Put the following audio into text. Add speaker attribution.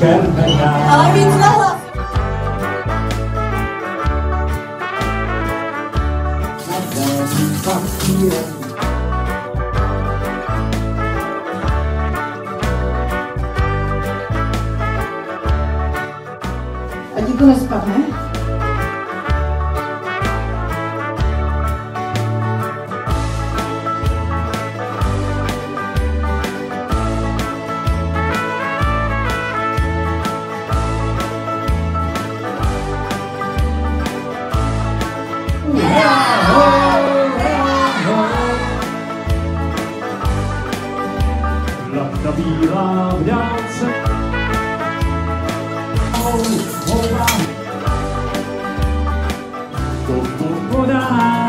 Speaker 1: červená.
Speaker 2: Ale víc nahlas.
Speaker 1: Nadém papírem
Speaker 2: Ať jí to nespadne. Lavka bílá v dálce. Oh, oh, oh. To podá.